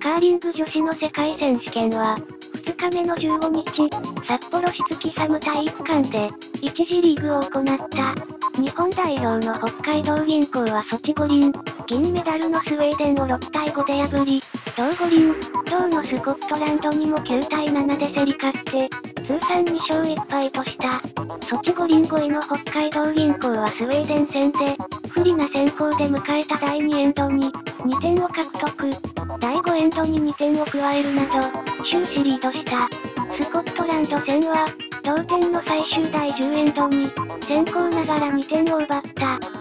カーリング女子の世界選手権は、2日目の15日、札幌市月寒体育館で、1次リーグを行った。日本代表の北海道銀行はソチ五輪、銀メダルのスウェーデンを6対5で破り、同五輪、同のスコットランドにも9対7で競り勝って、通算2勝1敗とした。ソチ五輪5位の北海道銀行はスウェーデン戦で、不利な先行で迎えた第2エンドに、点を獲得。第5エンドに2点を加えるなど、終始リードした。スコットランド戦は、同点の最終第10エンドに、先行ながら2点を奪った。